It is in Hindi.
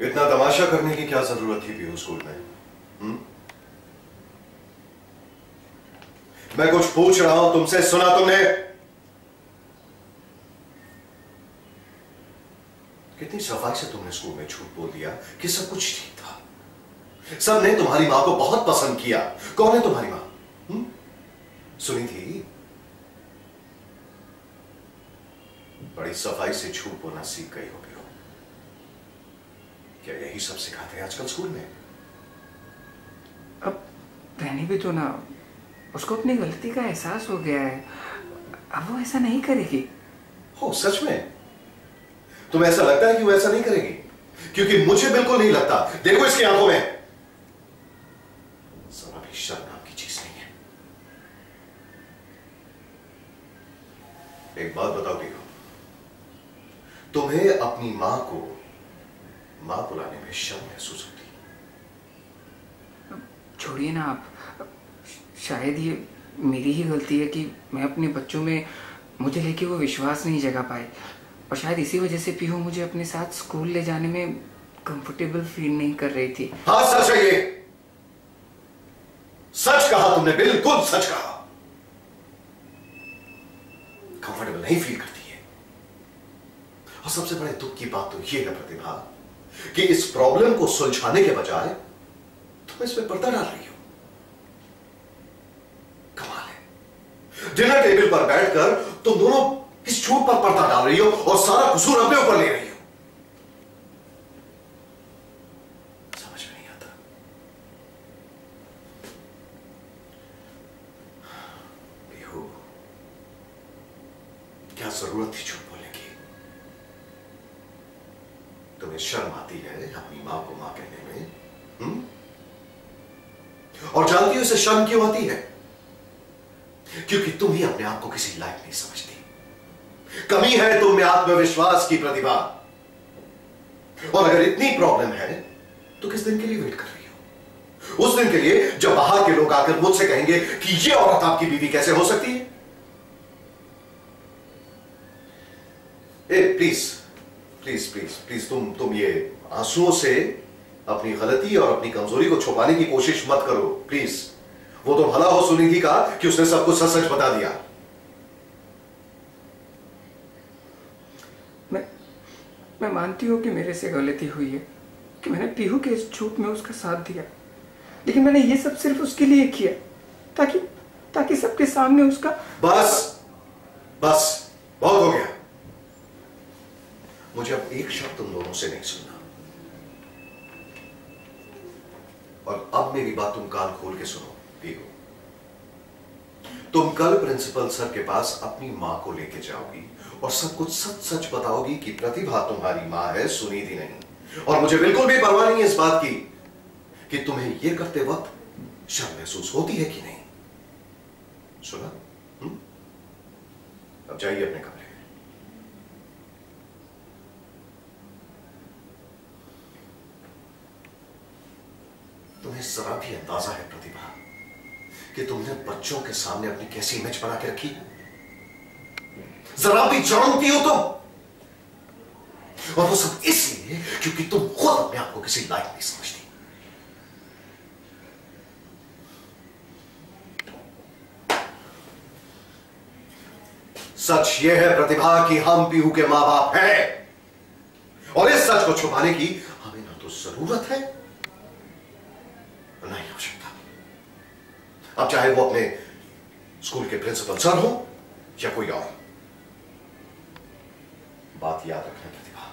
इतना तमाशा करने की क्या ज़रूरत थी पीयू स्कूल में हुँ? मैं कुछ पूछ रहा हूँ, तुमसे सुना तुमने। कितनी सफ़ाई से तुमने स्कूल में झूठ बोल दिया? कि सब कुछ ठीक था? सबने तुम्हारी माँ को बहुत पसंद किया। कौन है तुम्हारी माँ? हुँ? सुनी थी? बड़ी सफ़ाई से झूठ बोलना सीख गई हो क्या यही सब सिखाते हैं आजकल स्कूल में? अब रहने भी तो ना उसको अपनी गलती का एहसास हो गया है। अब वो ऐसा नहीं करेगी। हो सच में? तुम्हें ऐसा लगता है कि वो ऐसा नहीं करेगी? क्योंकि मुझे बिल्कुल नहीं लगता। देखो इसकी आँखों में। जरा भी शर्म नाम की चीज़ नहीं है। एक बात बताओ पीरू तुम्हें अपनी माँ को माँ बुलाने में शर्म महसूस होती। छोड़िए ना आप। शायद ये मेरी ही गलती है कि मैं अपने बच्चों में मुझे लेके वो विश्वास नहीं जगा पाए। और शायद इसी वजह से पीहू मुझे अपने साथ स्कूल ले जाने में कंफर्टेबल फील नहीं कर रही थी। हाँ सच है ये। सच कहा तुमने बिल्कुल सच कहा। कंफर्टेबल नहीं फील करती है। और सबसे बड़े दुख की बात तो यह है प्रतिभा। कि इस प्रॉब्लम को सुलझाने के बजाय तुम इसमें पर्दा डाल रही हो। कमाल है। डिनर टेबल पर बैठकर तुम दोनों इस झूठ पर पर्दा डाल रही हो और सारा कसूर अपने ऊपर ले रही हो। समझ में नहीं आता। क्या ज़रूरत थी झूठ बोलने की तुम्हें शर्म आती है अपनी माँ को माँ कहने में? हुँ? और जानती हो इसे शर्म क्यों आती है? क्योंकि तुम ही अपने आप को किसी लायक नहीं समझती। कमी है तुम में आत्मविश्वास की प्रतिभा। और अगर इतनी प्रॉब्लम है तो किस दिन के लिए वेट कर रही हो? उस दिन के लिए जब बाहर के लोग आकर मुझसे कहेंगे कि ये औरत आपकी बीवी कैसे हो सकती है? ए प्लीज़ प्लीज़ प्लीज़ प्लीज़ तुम तुम ये आंसुओं से अपनी गलती और अपनी कमज़ोरी को छुपाने की कोशिश मत करो प्लीज़ वो तो भला हो सुनिधि का कि उसने सब कुछ सच सच बता दिया। मैं मैं मानती हूँ कि मेरे से गलती हुई है कि मैंने पीहू के इस झूठ में उसका साथ दिया। लेकिन मैंने ये सब सिर्फ़ उसके लिए किया ताकि ताकि सबके सामने उसका बस बस बहुत हो गया मुझे अब एक शब्द तुम दोनों से नहीं सुनना। और अब मेरी बात तुम कान खोल के सुनो पीहू तुम कल प्रिंसिपल सर के पास अपनी माँ को लेके जाओगी और सब कुछ सच सच बताओगी कि प्रतिभा तुम्हारी माँ है सुनीति नहीं। और मुझे बिल्कुल भी परवाह नहीं है इस बात की कि तुम्हें यह करते वक्त शर्म महसूस होती है कि नहीं। सुना? हुँ? अब जाइए अपने कमरे में तुम्हें जरा भी अंदाज़ा है प्रतिभा, कि तुमने बच्चों के सामने अपनी कैसी इमेज बना के रखी। जरा भी जानती हो तुम। और वो सब इसलिए क्योंकि तुम खुद अपने आप को किसी लायक नहीं समझती। सच ये है प्रतिभा कि हम पीहू के माँ बाप हैं। और इस सच को छुपाने की हमें ना तो ज़रूरत है नहीं हो सकता अब चाहे वो अपने स्कूल के प्रिंसिपल सर हो या कोई और बात याद रखना प्रतिभा